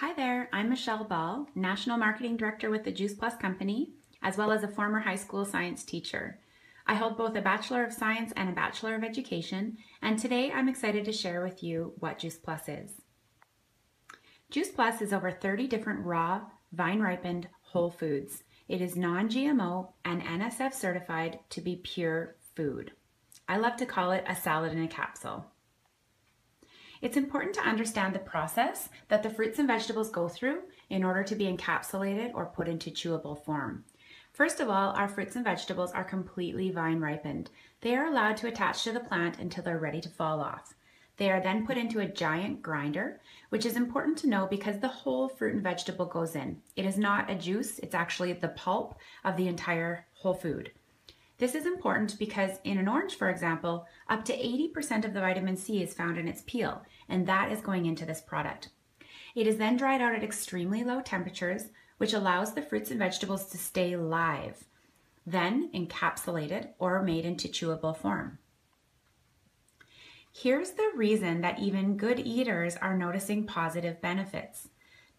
Hi there, I'm Michelle Ball, National Marketing Director with the Juice Plus Company, as well as a former high school science teacher. I hold both a Bachelor of Science and a Bachelor of Education, and today I'm excited to share with you what Juice Plus is. Juice Plus is over 30 different raw, vine ripened whole foods. It is non GMO and NSF certified to be pure food. I love to call it a salad in a capsule. It's important to understand the process that the fruits and vegetables go through in order to be encapsulated or put into chewable form. First of all, our fruits and vegetables are completely vine ripened. They are allowed to attach to the plant until they're ready to fall off. They are then put into a giant grinder, which is important to know because the whole fruit and vegetable goes in. It is not a juice, it's actually the pulp of the entire whole food. This is important because in an orange, for example, up to 80% of the vitamin C is found in its peel, and that is going into this product. It is then dried out at extremely low temperatures, which allows the fruits and vegetables to stay live, then encapsulated or made into chewable form. Here's the reason that even good eaters are noticing positive benefits.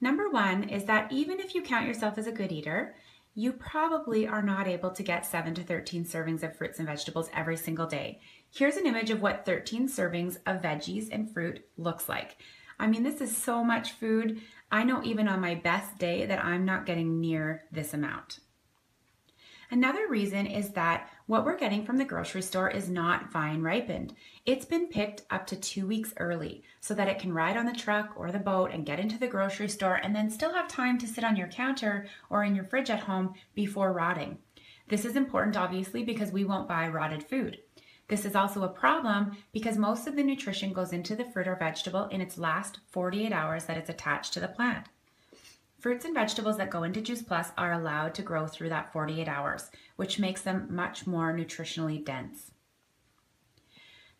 Number one is that even if you count yourself as a good eater, you probably are not able to get 7 to 13 servings of fruits and vegetables every single day. Here's an image of what 13 servings of veggies and fruit looks like. I mean, this is so much food. I know even on my best day that I'm not getting near this amount. Another reason is that what we're getting from the grocery store is not vine ripened. It's been picked up to two weeks early so that it can ride on the truck or the boat and get into the grocery store and then still have time to sit on your counter or in your fridge at home before rotting. This is important, obviously, because we won't buy rotted food. This is also a problem because most of the nutrition goes into the fruit or vegetable in its last 48 hours that it's attached to the plant. Fruits and vegetables that go into Juice Plus are allowed to grow through that 48 hours, which makes them much more nutritionally dense.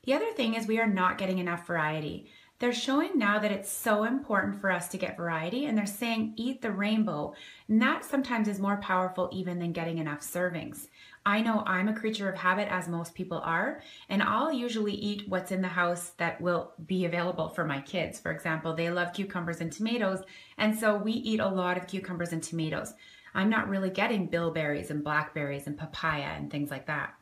The other thing is we are not getting enough variety. They're showing now that it's so important for us to get variety, and they're saying eat the rainbow. And that sometimes is more powerful even than getting enough servings. I know I'm a creature of habit, as most people are, and I'll usually eat what's in the house that will be available for my kids. For example, they love cucumbers and tomatoes, and so we eat a lot of cucumbers and tomatoes. I'm not really getting bilberries and blackberries and papaya and things like that.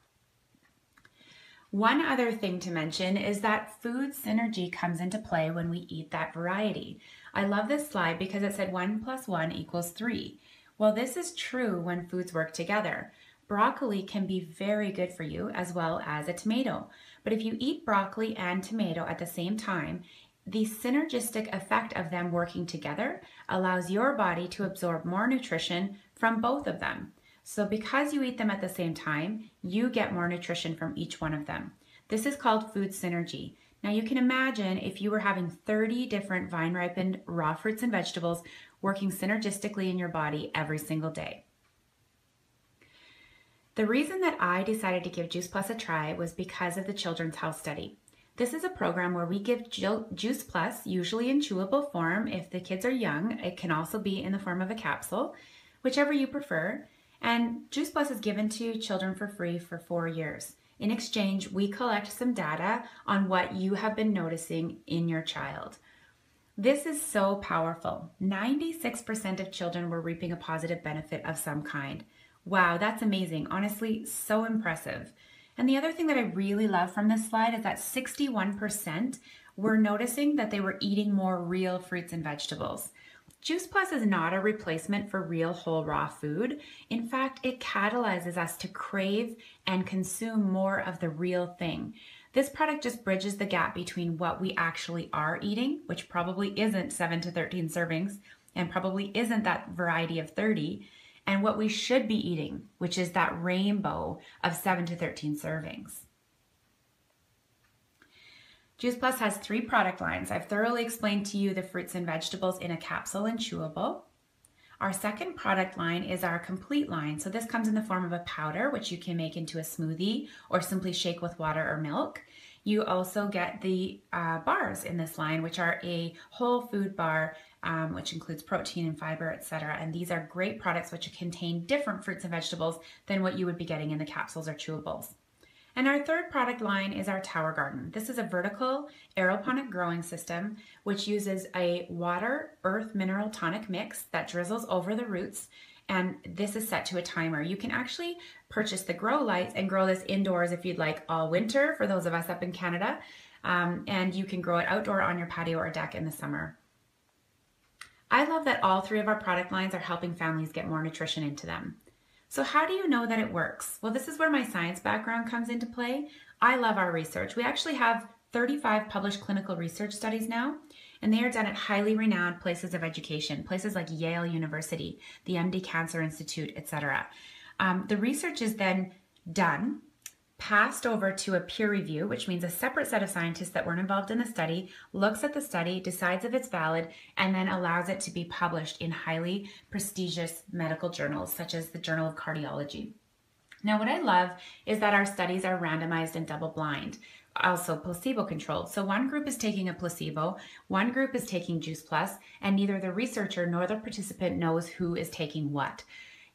One other thing to mention is that food synergy comes into play when we eat that variety. I love this slide because it said 1 plus 1 equals 3. Well, this is true when foods work together. Broccoli can be very good for you as well as a tomato. But if you eat broccoli and tomato at the same time, the synergistic effect of them working together allows your body to absorb more nutrition from both of them. So, because you eat them at the same time, you get more nutrition from each one of them. This is called food synergy. Now, you can imagine if you were having 30 different vine ripened raw fruits and vegetables working synergistically in your body every single day. The reason that I decided to give Juice Plus a try was because of the Children's Health Study. This is a program where we give Juice Plus, usually in chewable form. If the kids are young, it can also be in the form of a capsule, whichever you prefer. And Juice Plus is given to children for free for four years. In exchange, we collect some data on what you have been noticing in your child. This is so powerful. 96% of children were reaping a positive benefit of some kind. Wow, that's amazing. Honestly, so impressive. And the other thing that I really love from this slide is that 61% were noticing that they were eating more real fruits and vegetables. Juice Plus is not a replacement for real whole raw food. In fact, it catalyzes us to crave and consume more of the real thing. This product just bridges the gap between what we actually are eating, which probably isn't 7 to 13 servings and probably isn't that variety of 30, and what we should be eating, which is that rainbow of 7 to 13 servings. Juice Plus has three product lines. I've thoroughly explained to you the fruits and vegetables in a capsule and chewable. Our second product line is our complete line. So this comes in the form of a powder, which you can make into a smoothie or simply shake with water or milk. You also get the uh, bars in this line, which are a whole food bar um, which includes protein and fiber, etc. And these are great products which contain different fruits and vegetables than what you would be getting in the capsules or chewables. And our third product line is our Tower Garden. This is a vertical aeroponic growing system which uses a water earth mineral tonic mix that drizzles over the roots and this is set to a timer. You can actually purchase the grow lights and grow this indoors if you'd like all winter for those of us up in Canada. Um, and you can grow it outdoor on your patio or deck in the summer. I love that all three of our product lines are helping families get more nutrition into them. So how do you know that it works? Well, this is where my science background comes into play. I love our research. We actually have 35 published clinical research studies now, and they are done at highly renowned places of education, places like Yale University, the MD Cancer Institute, etc. Um, the research is then done passed over to a peer review, which means a separate set of scientists that weren't involved in the study looks at the study, decides if it's valid, and then allows it to be published in highly prestigious medical journals, such as the Journal of Cardiology. Now, what I love is that our studies are randomized and double blind, also placebo controlled. So, one group is taking a placebo, one group is taking Juice Plus, and neither the researcher nor the participant knows who is taking what.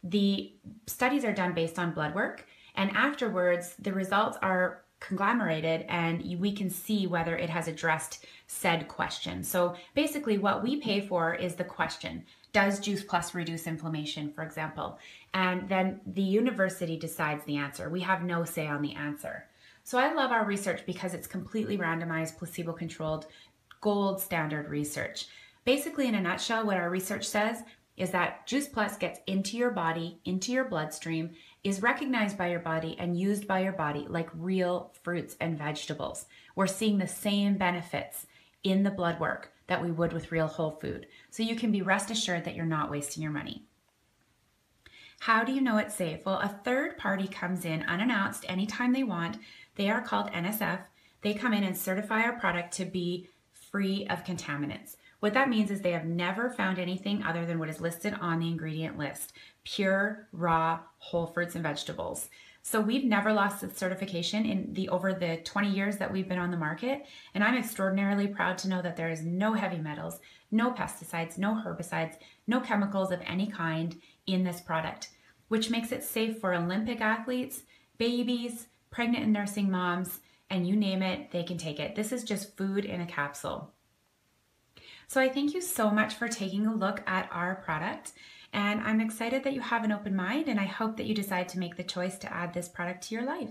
The studies are done based on blood work and afterwards, the results are conglomerated and we can see whether it has addressed said question. So basically, what we pay for is the question Does Juice Plus reduce inflammation, for example? And then the university decides the answer. We have no say on the answer. So I love our research because it's completely randomized, placebo controlled, gold standard research. Basically, in a nutshell, what our research says is that Juice Plus gets into your body, into your bloodstream, is recognized by your body and used by your body like real fruits and vegetables. We're seeing the same benefits in the blood work that we would with real whole food. So you can be rest assured that you're not wasting your money. How do you know it's safe? Well, a third party comes in unannounced anytime they want. They are called NSF. They come in and certify our product to be free of contaminants. What that means is they have never found anything other than what is listed on the ingredient list pure, raw, whole fruits and vegetables. So we've never lost the certification in the over the 20 years that we've been on the market, and I'm extraordinarily proud to know that there is no heavy metals, no pesticides, no herbicides, no chemicals of any kind in this product, which makes it safe for Olympic athletes, babies, pregnant and nursing moms, and you name it, they can take it. This is just food in a capsule. So I thank you so much for taking a look at our product. And I'm excited that you have an open mind, and I hope that you decide to make the choice to add this product to your life.